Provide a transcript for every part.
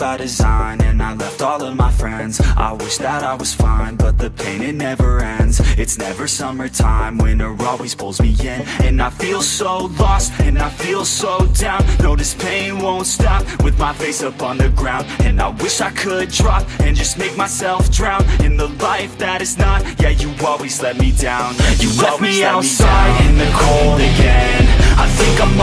by design And I left all of my friends. I wish that I was fine But the pain, it never ends. It's never summertime Winter always pulls me in. And I feel so lost And I feel so down. No, this pain won't stop With my face up on the ground. And I wish I could drop And just make myself drown In the life that is not. Yeah, you always let me down. You, left me outside in the cold again. I think I'm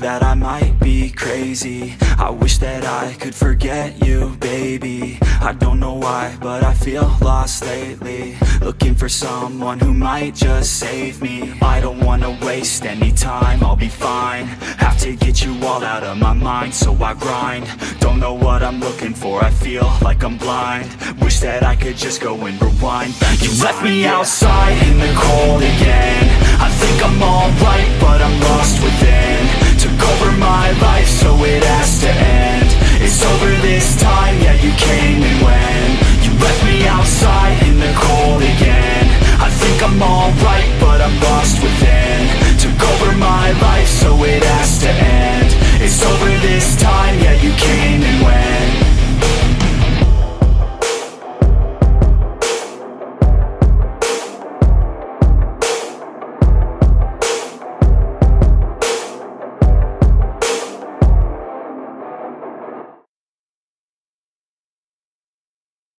that I might be crazy. I wish that I could forget you, baby. I don't know why, but I feel lost lately. Looking for someone who might just save me. I don't wanna waste any time, I'll be fine. Have to get you all out of my mind, so I grind. Don't know what I'm looking for, I feel like I'm blind. Wish that I could just go and rewind. Back You left me outside in the cold